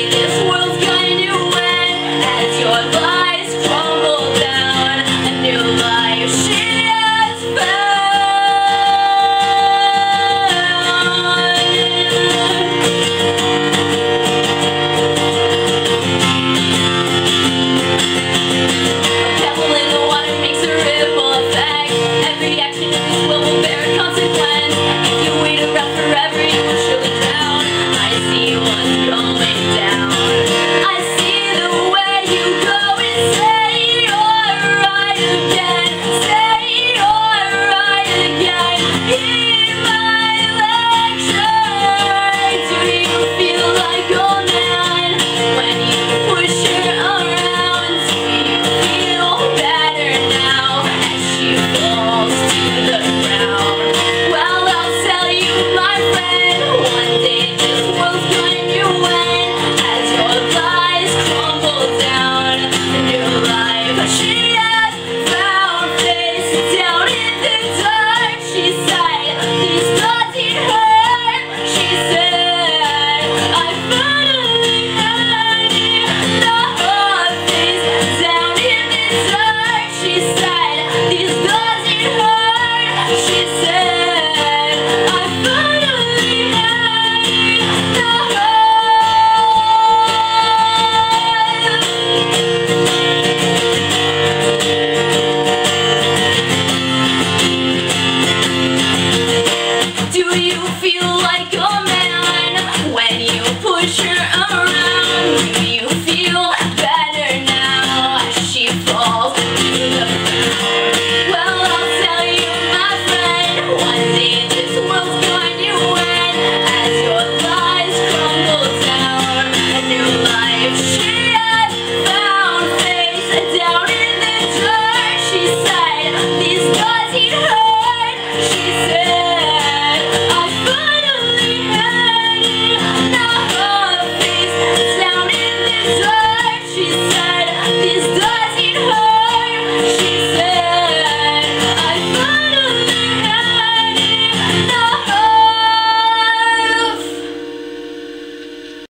If Do you feel like inside. Of this